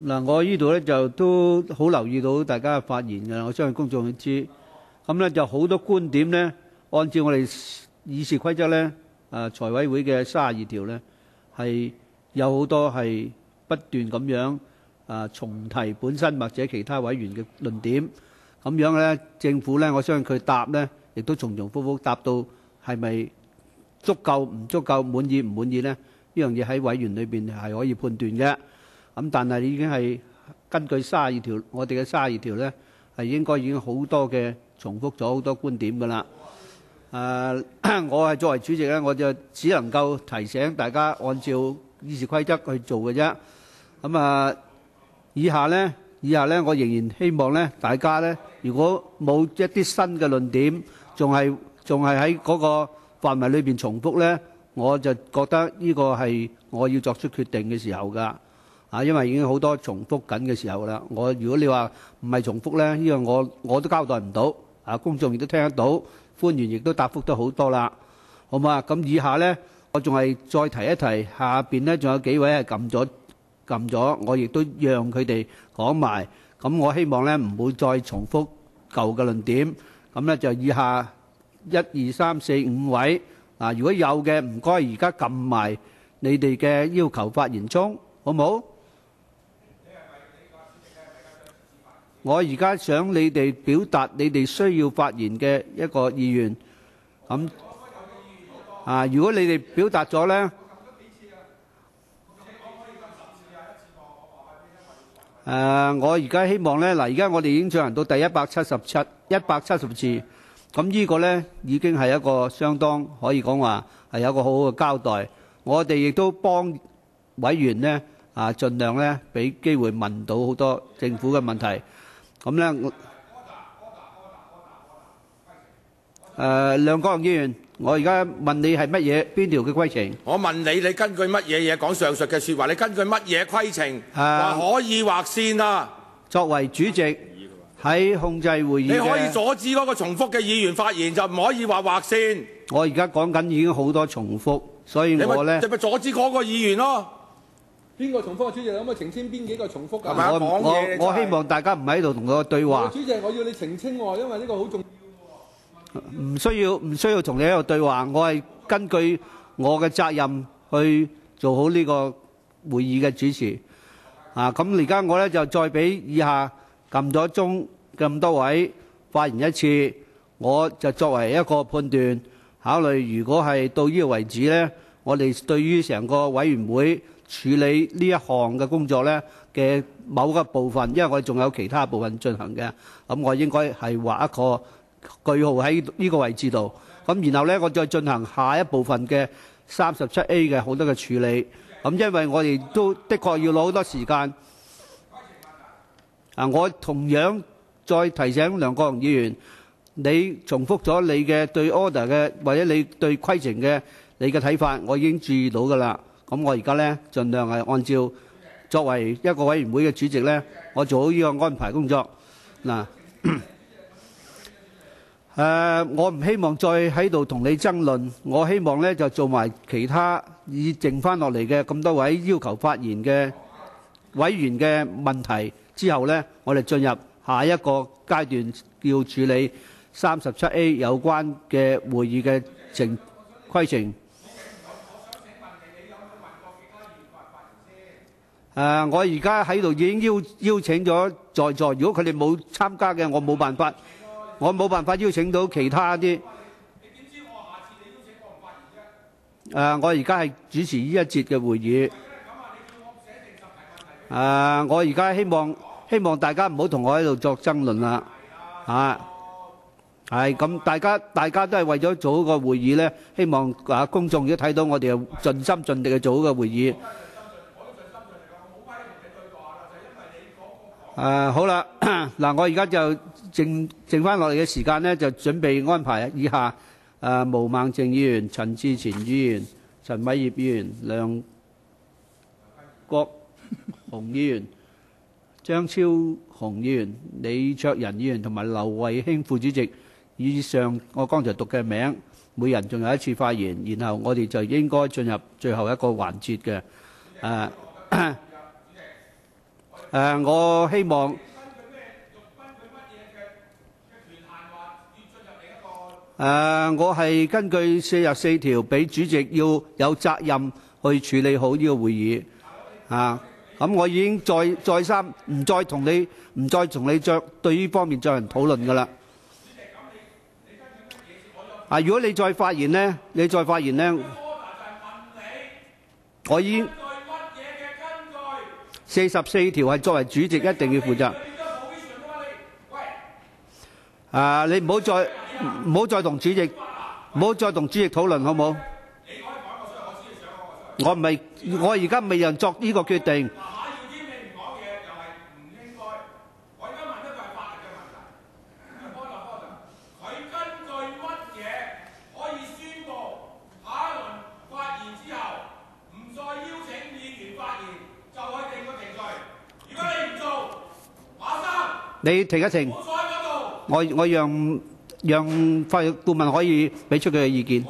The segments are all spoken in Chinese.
嗱，我呢度咧就都好留意到大家嘅發言嘅，我相信公眾都知。咁咧就好多觀點咧，按照我哋議事規則咧，誒財委會嘅三十二條咧，係有好多係不斷咁樣誒重提本身或者其他委員嘅論點。咁樣咧，政府咧，我相信佢答咧，亦都重重複複答到係咪足夠唔足夠，滿意唔滿意咧？呢樣嘢喺委員裏邊係可以判斷嘅。咁但係已經係根據三十二條，我哋嘅三十二條咧係應該已經好多嘅重複咗好多觀點㗎啦。誒、我係作為主席咧，我就只能夠提醒大家按照議事規則去做嘅啫。咁啊，以下咧，以下咧，我仍然希望咧，大家咧，如果冇一啲新嘅論點，仲係仲係喺嗰個範圍裏邊重複咧，我就覺得呢個係我要作出決定嘅時候㗎。啊，因為已經好多重複緊嘅時候啦。我如果你話唔係重複咧，呢個我我都交代唔到。啊，公眾亦都聽得到，官員亦都答覆得好多啦。好嘛？咁以下咧，我仲係再提一提，下邊咧仲有幾位係撳咗撳咗，我亦都讓佢哋講埋。咁我希望咧唔會再重複舊嘅論點。咁咧就以下一二三四五位啊，如果有嘅唔該，而家撳埋你哋嘅要求發言中，好冇？我而家想你哋表達你哋需要發言嘅一個意願，咁啊，如果你哋表達咗咧，誒，我而家希望咧，嗱，而家我哋已經進行到第一百七十七、一百七十次，咁呢個咧已經係一個相當可以講話係有個好好嘅交代。我哋亦都幫委員咧啊，盡量咧俾機會問到好多政府嘅問題。咁咧，誒梁國雄議員，我而家問你係乜嘢邊條嘅規程？我問你，你根據乜嘢嘢講上述嘅説話？你根據乜嘢規程話可以劃線啊？作為主席喺控制會議你可以，阻止嗰個重複嘅議員發言，就唔可以話劃線。我而家講緊已經好多重複，所以你我咧咪你咪阻止嗰個議員咯。邊個重複啊？主席，你可唔可以澄清邊幾個重複係咪啊㗎？我我希望大家唔喺度同我對話，主席，我要你澄清喎，因為呢個好重要。唔需要唔需要同你喺度對話，我係根據我嘅責任去做好呢個會議嘅主持。啊，咁而家我咧就再俾以下撳咗鐘咁多位發言一次，我就作為一個判斷考慮。如果係到呢個為止咧，我哋對於成個委員會處理呢一項嘅工作咧嘅某個部分，因為我仲有其他部分進行嘅，咁我應該係畫一個句號喺呢個位置度，咁然後呢，我再進行下一部分嘅三十七 A 嘅好多嘅處理。咁因為我哋都的確要攞好多時間。啊，我同樣再提醒梁國雄議員，你重複咗你嘅對 order 嘅或者你對規程嘅你嘅睇法，我已經注意到㗎啦。咁我而家呢，盡量係按照作為一個委員會嘅主席呢，我做好呢個安排工作嗱。誒、我唔希望再喺度同你爭論，我希望咧就做埋其他以剩翻落嚟嘅咁多位要求發言嘅委員嘅問題之後呢，我哋進入下一個階段，要處理三十七 A 有關嘅會議嘅程規程。誒、我而家喺度已經邀邀請咗在座，如果佢哋冇參加嘅，我冇辦法。我冇辦法邀請到其他啲。誒、我而家係主持呢一節嘅會議。誒、我而家希望希望大家唔好同我喺度作爭論啦。啊，係咁，大家大家都係為咗做好個會議咧，希望啊公眾亦都睇到我哋盡心盡力去做好個會議。誒、好啦，嗱，我而家就剩剩翻落嚟嘅時間呢，就準備安排以下誒、毛孟靜議員、陳志全議員、陳偉業議員、梁國雄議員、張超雄議員、李卓人議員同埋劉慧卿副主席以上，我剛才讀嘅名，每人仲有一次發言，然後我哋就應該進入最後一個環節嘅誒。誒，我希望誒，我係根據四十四條，俾主席要有責任去處理好呢個會議啊。咁我已經再再三唔再同你唔再同你再對呢方面進行討論㗎啦。啊，如果你再發言呢，你再發言呢，我已經四十四條係作為主席一定要負責。啊，你唔好再唔好再同主席唔好再同主席討論，好唔好？我唔係，我而家未人作呢個決定。你停一停，我我讓讓法律顧問可以俾出佢嘅意見。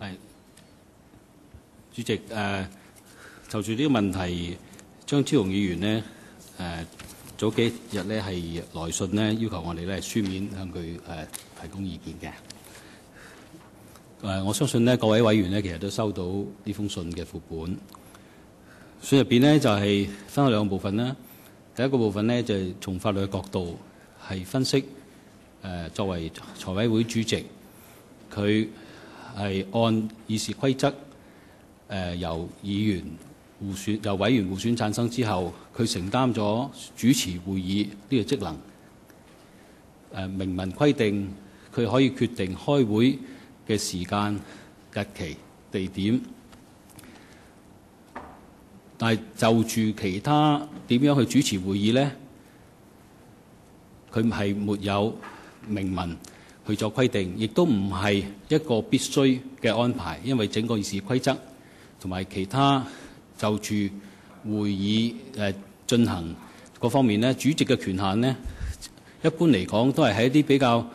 係主席誒，就住呢個問題，張超雄議員呢誒早幾日咧係來信呢，要求我哋咧書面向佢誒提供意見嘅。誒，我相信呢各位委員呢，其實都收到呢封信嘅副本。信入邊呢，就係分開兩個部分啦。第一個部分呢，就係從法律嘅角度係分析誒作為財委會主席，佢係按議事規則誒由議員互選由委員互選產生之後，佢承擔咗主持會議呢個職能。誒明文規定佢可以決定開會嘅時間、日期、地點。但係就住其他點樣去主持會議呢？佢係沒有明文去做規定，亦都唔係一個必須嘅安排，因為整個議事規則同埋其他就住會議誒進行各方面呢，主席嘅權限呢，一般嚟講都係喺一啲比較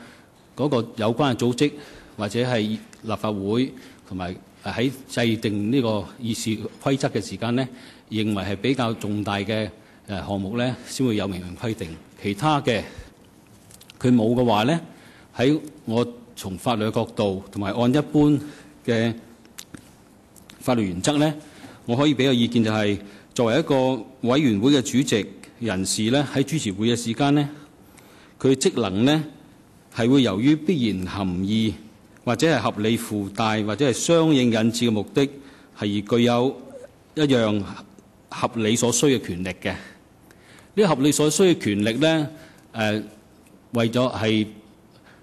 嗰個有關嘅組織或者係立法會同埋。喺制定呢個議事規則嘅時間呢，認為係比較重大嘅誒項目呢，先會有明文規定。其他嘅佢冇嘅話呢，喺我從法律角度同埋按一般嘅法律原則呢，我可以俾個意見就係、作為一個委員會嘅主席人士呢，喺主持會嘅時間呢，佢職能呢係會由於必然含義。或者係合理附帶，或者係相應引致嘅目的，係而具有一樣合理所需嘅權力嘅。呢合理所需嘅權力咧，誒、呃、為咗係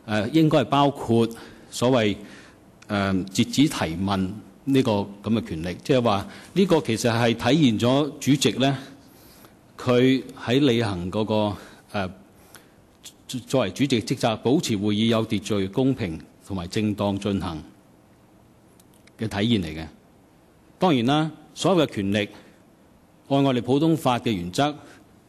誒應該係包括所謂誒、截止提問呢個咁嘅權力，即係話呢個其實係體現咗主席咧，佢喺履行嗰、那個、呃、作為主席嘅職責，保持會議有秩序、公平。同埋正當進行嘅體現嚟嘅。當然啦，所有嘅權力按我哋普通法嘅原則，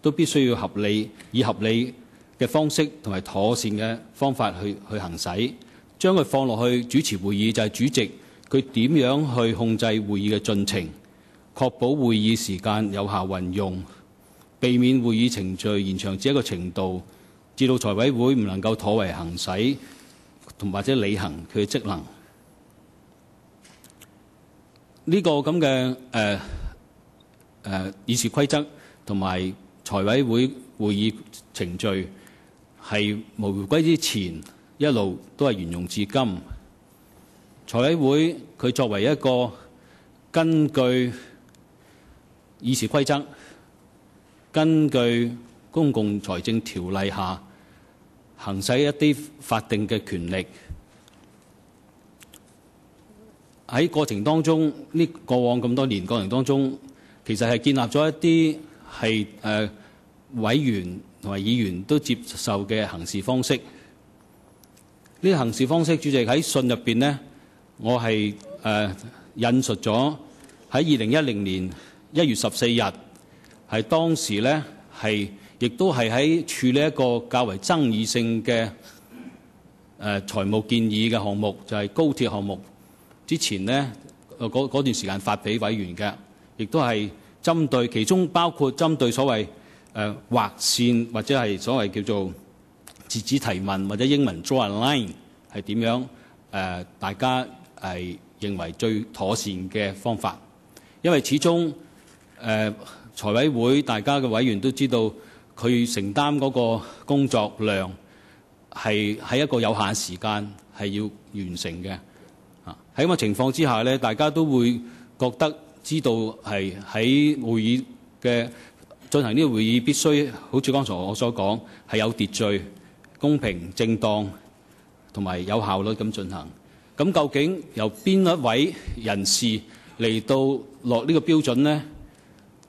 都必須要合理，以合理嘅方式同埋妥善嘅方法去去行使。將佢放落去主持會議，就係主席佢點樣去控制會議嘅進程，確保會議時間有效運用，避免會議程序延長至一個程度，至到財委會唔能夠妥為行使。同或者履行佢嘅職能，呢個咁嘅誒誒議事規則同埋財委會會議程序係無回歸之前一路都係沿用至今。財委會佢作為一個根據議事規則、根據公共財政條例下，行使一啲法定嘅權力，喺過程當中，呢過往咁多年過程當中，其實係建立咗一啲係誒委員同埋議員都接受嘅行事方式。呢行事方式，主席喺信入邊呢，我係誒、呃、引述咗喺二零一零年一月十四日，係當時呢係。亦都係喺處理一個較為爭議性嘅誒、呃、財務建議嘅項目，就係、高鐵項目。之前呢，嗰嗰段時間發俾委員嘅，亦都係針對其中包括針對所謂誒、呃、劃線或者係所謂叫做截止提問或者英文 draw line 係點樣誒、大家係認為最妥善嘅方法，因為始終誒、呃、財委會大家嘅委員都知道佢承擔嗰個工作量係喺一個有限時間係要完成嘅。啊喺咁嘅情況之下咧，大家都會覺得知道係喺會議嘅進行呢個會議必須好似剛才我所講係有秩序、公平、正當同埋有效率咁進行。咁究竟由邊一位人士嚟到落呢個標準呢？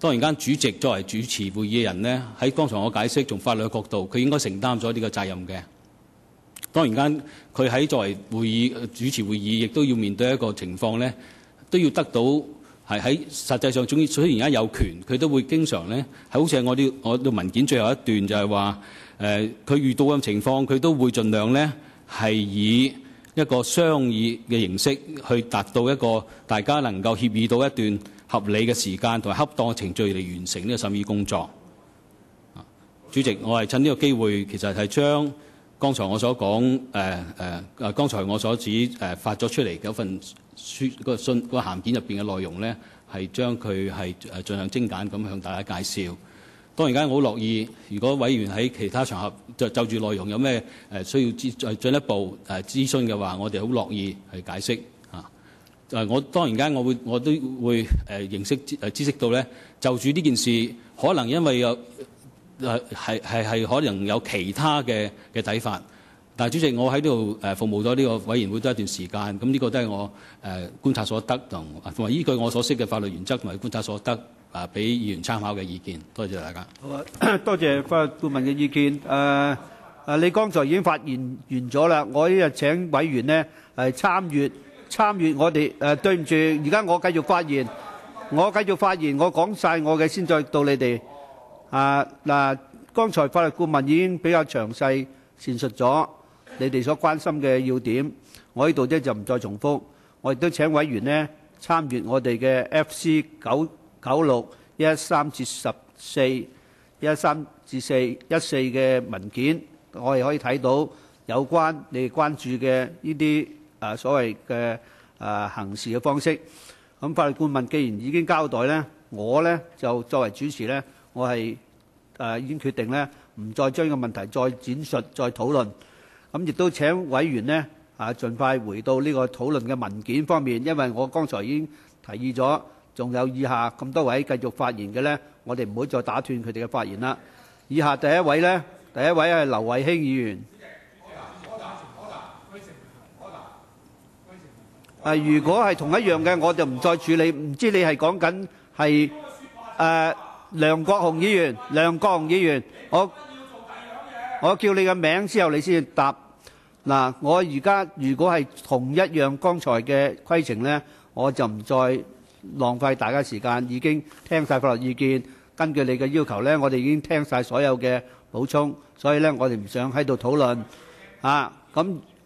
當然間主席作為主持會議嘅人呢，喺剛才我解釋從法律嘅角度，佢應該承擔咗呢個責任嘅。當然間佢喺作為會議主持會議，亦都要面對一個情況呢，都要得到係喺實際上，總之雖然而家有權，佢都會經常呢，係好似我啲我啲文件最後一段就係話誒，佢遇到嘅情況，佢都會盡量呢係以一個商議嘅形式去達到一個大家能夠協議到一段合理嘅時間同埋恰當嘅程序嚟完成呢個審議工作。主席，我係趁呢個機會，其實係將剛才我所講誒誒誒，剛才我所指誒、呃、發咗出嚟嗰份書、嗰個信、嗰個函件入邊嘅內容咧，係將佢係誒盡量精簡咁向大家介紹。當然間我好樂意，如果委員喺其他場合就就住內容有咩誒需要諮誒進一步誒諮詢嘅話，我哋好樂意去解釋。誒我當然間我會我都會誒認識誒知識到咧，就住呢件事，可能因為有誒係係係可能有其他嘅嘅睇法。但係主席，我喺呢度誒服務咗呢個委員會都一段時間，咁呢個都係我誒觀察所得同同埋依據我所識嘅法律原則同埋觀察所得。啊！俾議員參考嘅意見，多謝大家。好啊，多謝法律顧問嘅意見。誒、呃、誒，你剛才已經發言完咗啦。我呢日請委員呢係參與參與我哋誒、呃，對唔住，而家我繼續發言，我繼續發言，我講晒我嘅先，再到你哋。啊嗱，剛才法律顧問已經比較詳細闡述咗你哋所關心嘅要點，我呢度咧就唔再重複。我亦都請委員呢參與我哋嘅 FC 九。九六一三至十四一三至四一四嘅文件，我哋可以睇到有關你哋關注嘅呢啲誒所謂嘅誒行事嘅方式。咁法律顧問既然已經交代咧，我咧就作為主持咧，我係誒已經決定咧，唔再將呢個問題再展述、再討論。咁亦都請委員咧啊，盡快回到呢個討論嘅文件方面，因為我剛才已經提議咗。仲有以下咁多位繼續發言嘅呢，我哋唔好再打斷佢哋嘅發言啦。以下第一位呢，第一位係劉慧卿議員。啊，如果係同一樣嘅，我就唔再處理。唔知你係講緊係誒梁國雄議員，梁國雄議員，我我叫你嘅名之後，你先答。嗱，我而家如果係同一樣剛才嘅規程呢，我就唔再。浪費大家時間，已經聽晒法律意見。根據你嘅要求呢，我哋已經聽晒所有嘅補充，所以呢，我哋唔想喺度討論啊。咁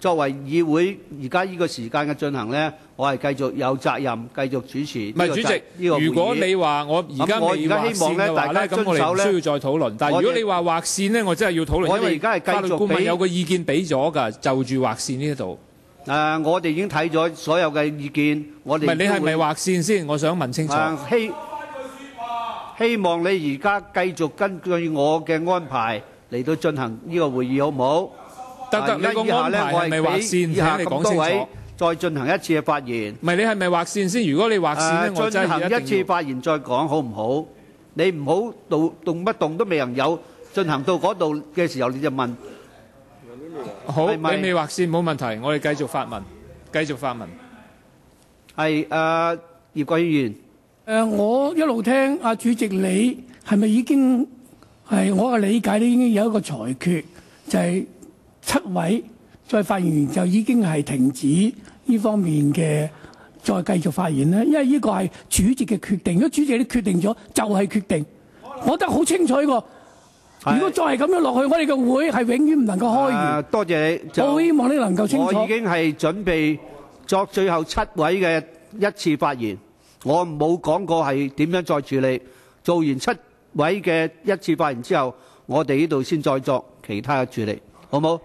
作為議會而家呢個時間嘅進行咧，我係繼續有責任繼續主持。唔係主席，如果你話我而家我而家希望咧，咁我哋唔需要再討論。但係如果你話劃線咧，我真係要討論。我哋而家係繼續顧問有個意見俾咗㗎，就住劃線呢度。誒，我哋已經睇咗所有嘅意見，我哋唔係你係咪劃線先？我想問清楚。希希望你而家繼續根據我嘅安排嚟到進行呢個會議，好唔好？得得，你個安排係咪劃線？以下你講咁多位清楚。再進行一次嘅發言。唔係你係咪劃線先？如果你劃線咧，我誒，進行一次發言再講，好唔好？你唔好動動不動都未能有進行到嗰度嘅時候，你就問好，你未劃線冇問題，我哋繼續發問，繼續發問。係誒葉國謙議員。誒、我一路聽阿主席你係咪已經係我嘅理解咧，已經有一個裁決，就係、七位再發言完就已經係停止呢方面嘅再繼續發言咧？因為呢個係主席嘅決定，如果主席你決定咗就係決定，我覺得好清楚呢個。如果再係咁樣落去，我哋嘅會係永遠唔能夠開完。多謝你，我希望你能夠清楚。我已經係準備作最後七位嘅一次發言，我冇講過係點樣再處理。做完七位嘅一次發言之後，我哋呢度先再作其他嘅處理，好冇？